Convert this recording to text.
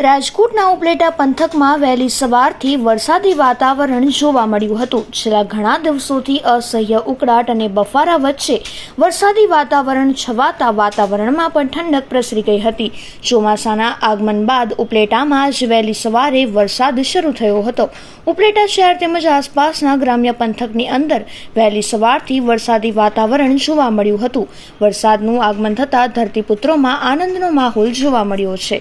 રાજકોટના ઉપલેટા પંથકમાં વહેલી સવારથી વરસાદી વાતાવરણ જોવા મળ્યું હતું. છેલ્લા ઘણા દિવસોથી અસહ્ય ઉકળાટ અને બફારા વચ્ચે વરસાદી વાતાવરણ છવાતા વાતાવરણમાં પણ ઠંડક પ્રસરી ગઈ હતી. ચોમાસાના આગમન બાદ ઉપલેટામાં જ વહેલી સવારે વરસાદ શરૂ થયો હતો. ઉપલેટા શહેર તેમજ આસપાસના ગ્રામ્ય પંથકની અંદર વહેલી સવારથી વરસાદી વાતાવરણ જોવા મળ્યું હતું. વરસાદનું આગમન થતાં ધરતીપુત્રોમાં આનંદનો માહોલ જોવા મળ્યો છે.